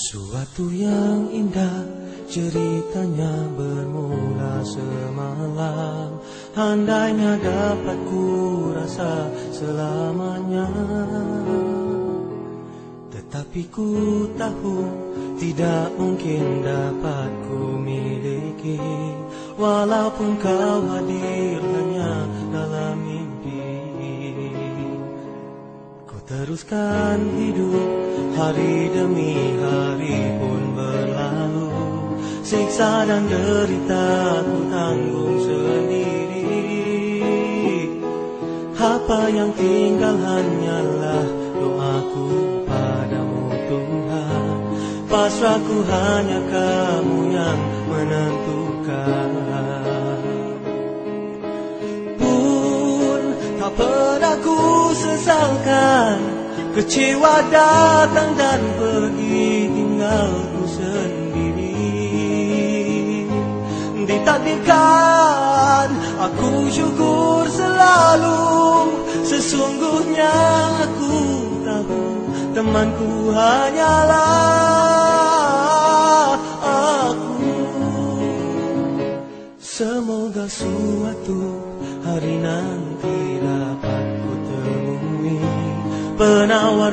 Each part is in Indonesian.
Sesuatu yang indah ceritanya bermula semalam. Andainya dapat ku rasa selamanya. Tetapi ku tahu tidak mungkin dapat ku miliki. Walaupun kau hadir hanya teruskan hidup hari demi hari pun berlalu. Siksa dan derita ku tanggung sendiri. Apa yang tinggal hanyalah doaku padamu Tuhan. Pasrahku hanya kamu yang menentukan. Pun tak pernah ku sesalkan Kecewa datang dan pergi tinggalku sendiri. Ditakdirkan aku syukur selalu Sesungguhnya aku tahu temanku hanyalah aku. Semoga suatu hari nanti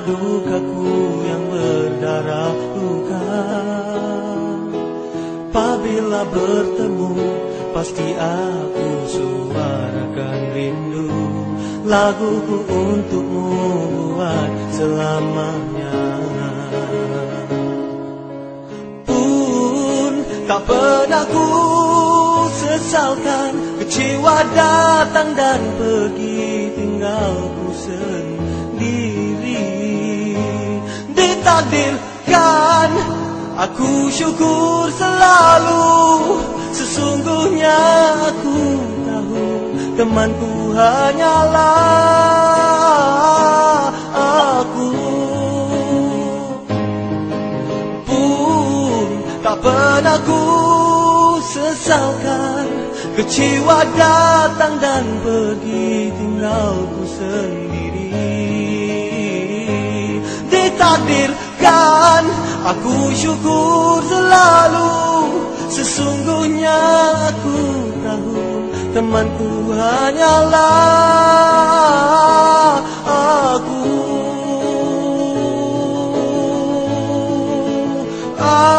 dukaku yang berdarah luka. Apabila bertemu pasti aku suarakan rindu. Laguku untukmu buat selamanya. Pun tak pernah ku sesalkan Kecewa datang dan pergi tinggalku sendiri Ditakdirkan aku syukur selalu Sesungguhnya aku tahu temanku hanyalah aku. Pun tak pernah ku sesalkan Kecewa datang dan pergi tinggalku sendiri hadirkan Aku syukur selalu Sesungguhnya aku tahu Temanku hanyalah aku Aku.